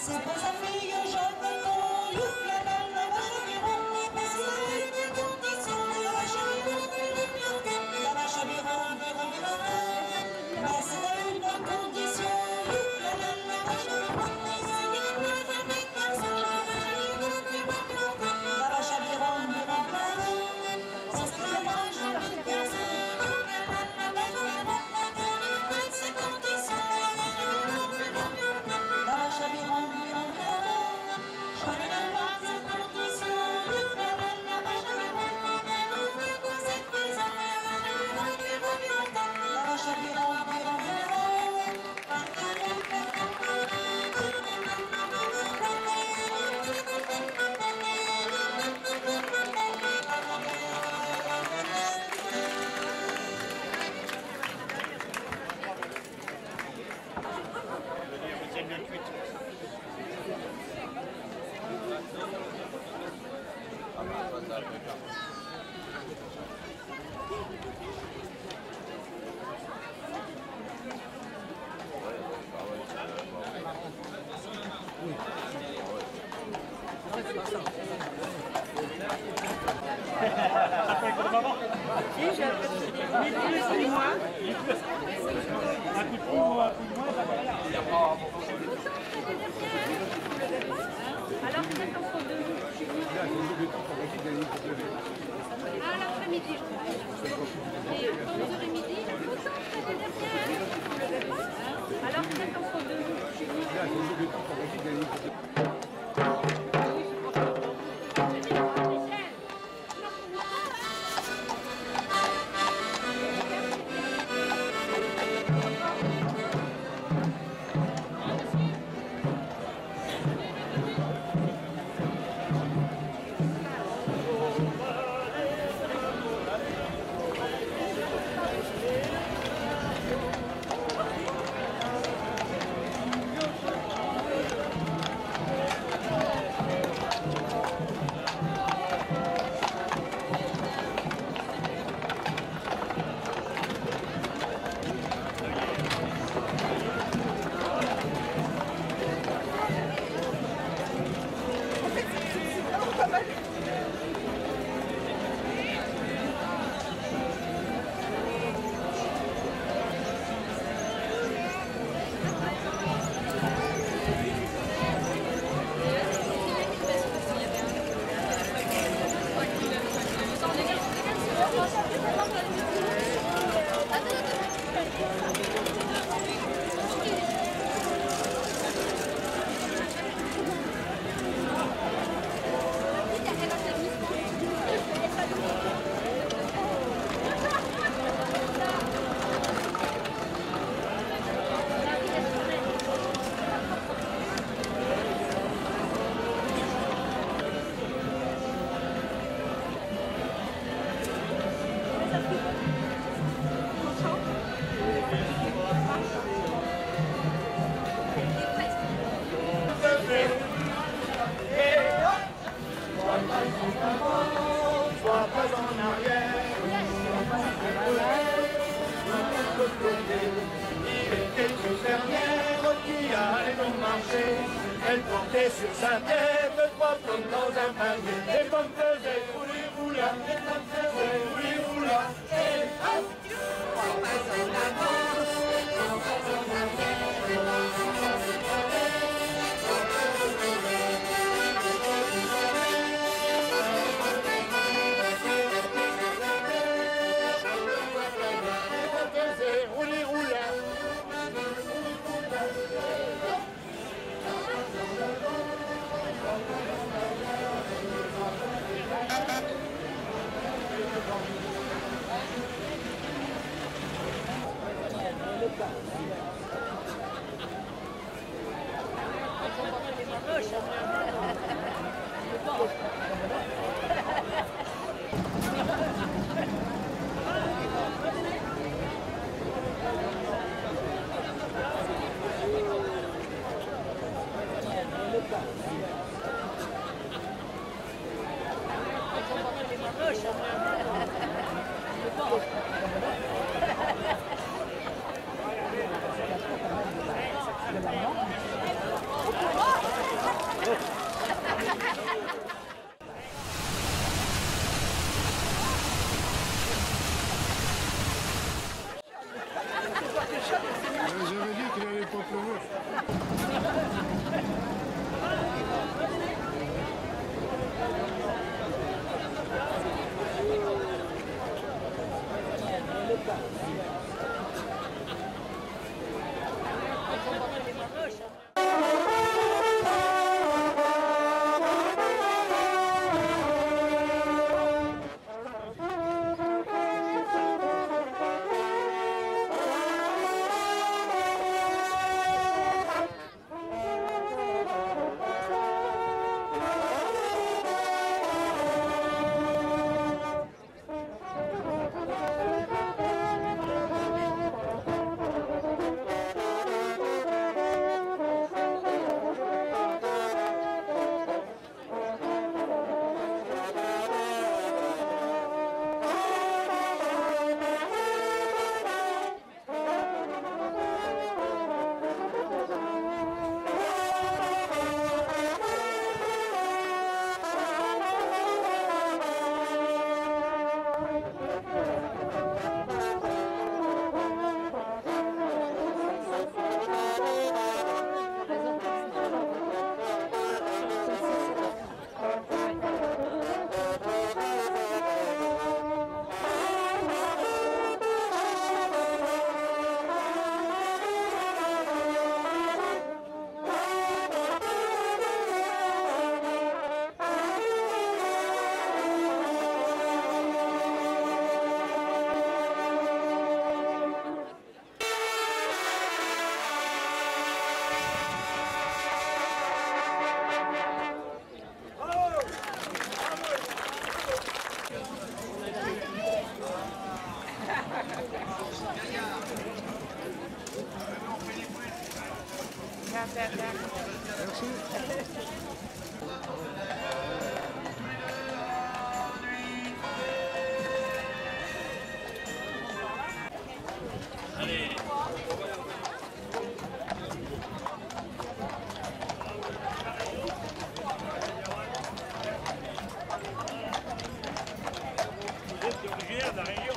Super Si, j'ai un moins. Un coup de ou un coup de rien. Alors peut-être entre deux. À l'après-midi. Sa tête trois pommes dans un panier. Les pommes faisaient rouler, roula, Merci. Allez. C'est originaire de la région.